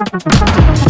ハハハハ